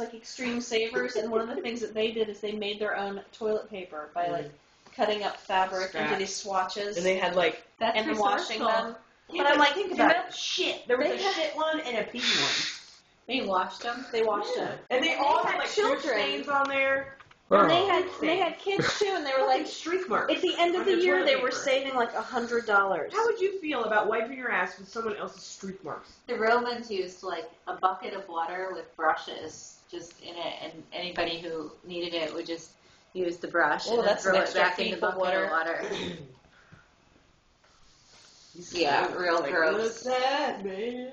like extreme savers, and one of the things that they did is they made their own toilet paper by mm. like cutting up fabric into these swatches And they had like That's and then washing resourceful. them. Yeah, But I'm like, think about know, it. Shit. There was they a had- shit one and a pee one. They washed them. They washed them. And they They all had had like children. children stains on there. And they had they had kids too, and they were Like like, streak marks. at the end of on the their year, toilet they were paper. saving like a hundred dollars. How would you feel about wiping your ass with someone else's streak marks? The Romans used like a bucket of water with brushes just in it, and anybody who needed it would just use the brush Oh, and then that's throw an it extra back in the bucket water. of water. Yeah, real like, gross. What's that, man?